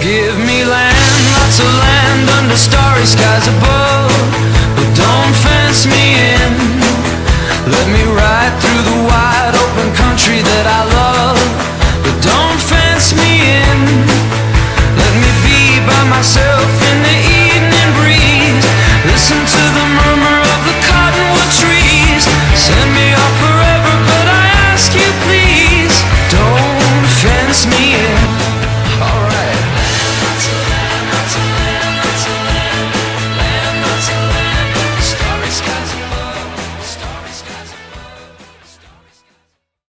Give me land, lots of land under starry skies above. But don't fence me in. Let me ride through the wide open country that I love. But don't fence me in. Let me be by myself.